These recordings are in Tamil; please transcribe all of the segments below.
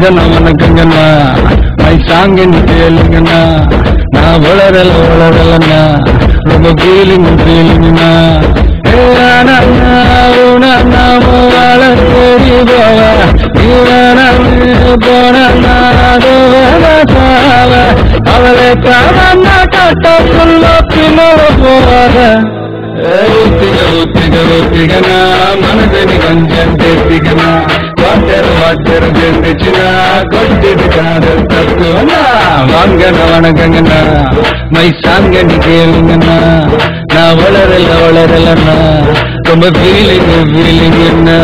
வாங்கண்ணா வணக்கங்கண்ணா மை சாங்கன்னு கேளுங்கண்ணா நான் வளரல வளரலண்ணா ரொம்ப ஃபீலிங் ஃபீலிங்கண்ணா அவளை காண கட்டக்குள்ள பின்னோட போவாத. ஊத்திக ஊத்திக ஊத்திகனா மனதனி கொஞ்சம் தேத்திகனா வாட்டர் வாட்டர் தெரிஞ்சுச்சுனா காதல் தத்துவனா வாங்கண்ணா வணக்கங்கண்ணா. மை சாங்க கேளுங்கண்ணா. நான் வளரல வளரலண்ணா. ரொம்ப ஃபீலிங் ஃபீலிங்கண்ணா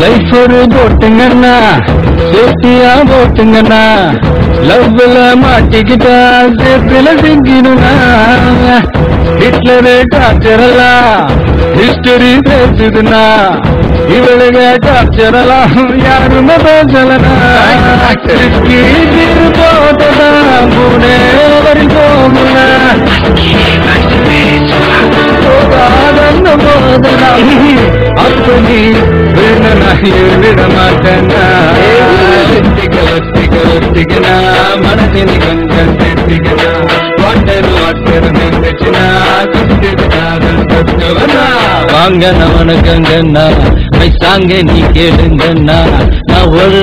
லைஃப் ஒரு போட்டுங்கண்ணா சேஃப்டியா போட்டுங்கண்ணா. லவ்ல மாட்டிக்கிட்டா சேத்துல சிங்கிடுனா ஹிட்லரு டார்ச்சரெல்லாம் ಹಿಸ್ಟರಿ ಸೇರಿಸಿದನ ಇವಳಿಗೆ ಟಾರ್ಚರಲ ಯಾರು ಮತೋಚಲನ ತೀರ್ಬೋದದ ಮೂನೇ ಬರಿಗೋಗುಣ ಹೋಗಾದನ್ನು ಬೋದನ ಅಪ್ಪನಿ ನನ್ನ ಹೇಳಿಡ ಮಾತನ್ನ ಒಟ್ಟಿಗ ಒಟ್ಟಿಗ ಒಟ್ಟಿಗನ ಮನಸ್ಸಿನ ಗಂಗಟ್ಟಿಗನ ಒಟ್ಟರು ಒಟ್ಟರು ನಿಂದಿನ வாங்க வணக்கங்கண்ணா மை சாங்க நீ கேளுங்கண்ணா. நான் ஒரு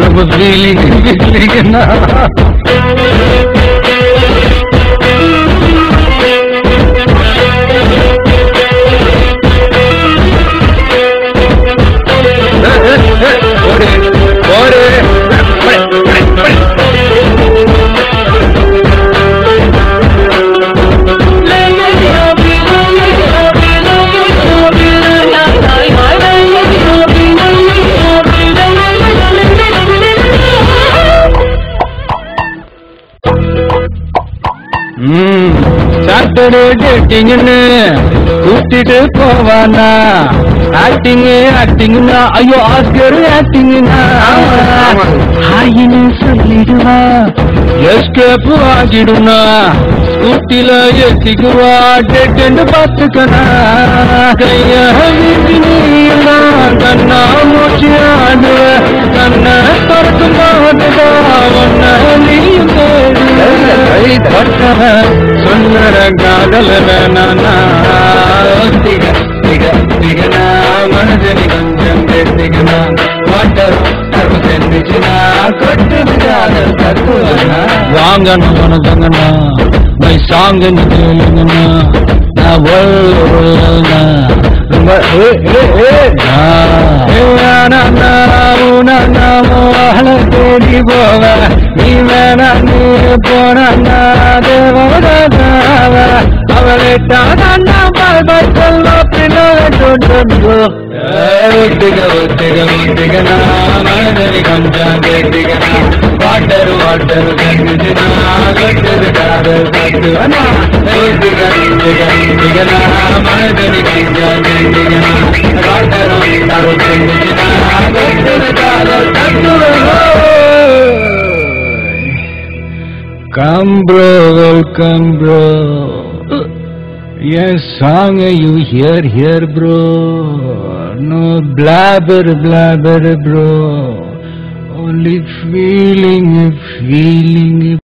ரொம்ப ஃபீலிங் ஃபீலிங்கண்ணா ஓடு ஓடு. சாட்டர்டே டேட்டிங்னு கூட்டிட்டு போவானா ஆக்டிங் ஆக்டிங்னா ஐயோ ஆஸ்கர் ஆக்டிங்னா ஹாயின்னு சொல்லிடுவா எஸ்கேப் ஆகிடுனா ஸ்கூட்டில ஏத்திக்குவா டேட்டு பார்த்துக்கனா கைய நீனா கண்ணா தேடுவ சுந்தர காதல வேணானா திக திக திகனா மனதனி கொஞ்சம் திகனா வாட்டர் தெரிஞ்சுச்சுனா கொட்டுது காதல் தத்துவனா வாங்கணும் வணக்கங்கண்ணா மை சாங்க கேளுங்கண்ணா நான் ஒழுங்கண்ணா ரொம்ப ஏ ஏ ஏ தேடி நீ போனா தேவதாவ அவளை தானா பாய் பாய் சொல்ல பின்னோ ஒத்திக ஒத்திக ஒத்திகனா மனதனி கொஞ்சம் கேட்டிகனா வாட்டர் வாட்டர் கட்டுது காதல் கட்டுவனா ஒத்திக ஒத்திக ஒத்திகனா water water Come bro, welcome bro. Yes, song you hear here bro. No blabber blabber bro. Only feeling, feeling